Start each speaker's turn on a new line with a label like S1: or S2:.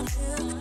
S1: until